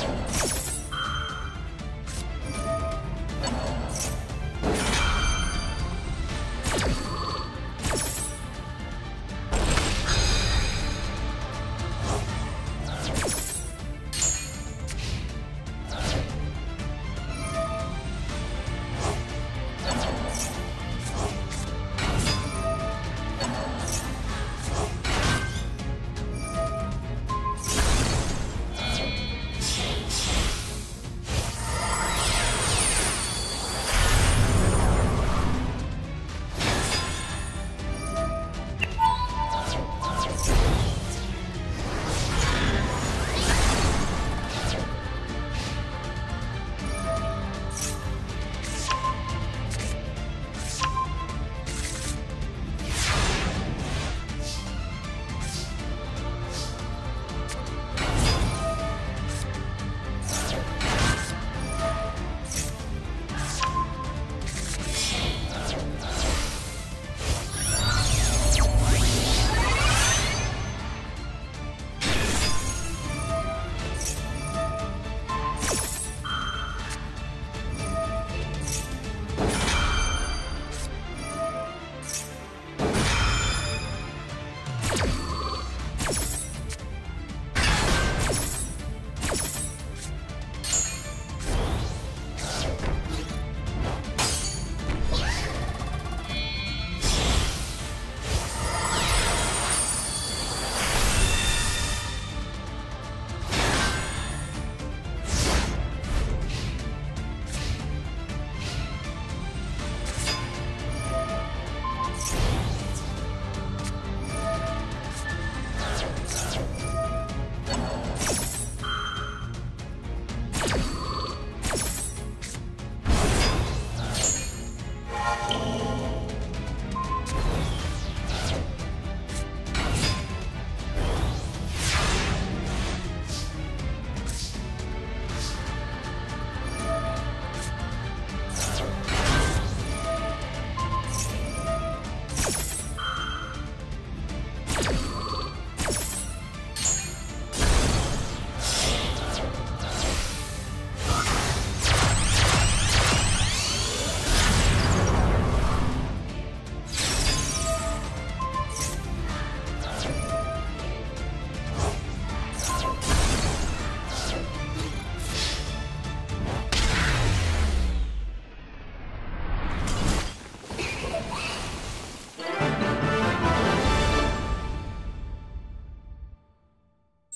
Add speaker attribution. Speaker 1: Let's go.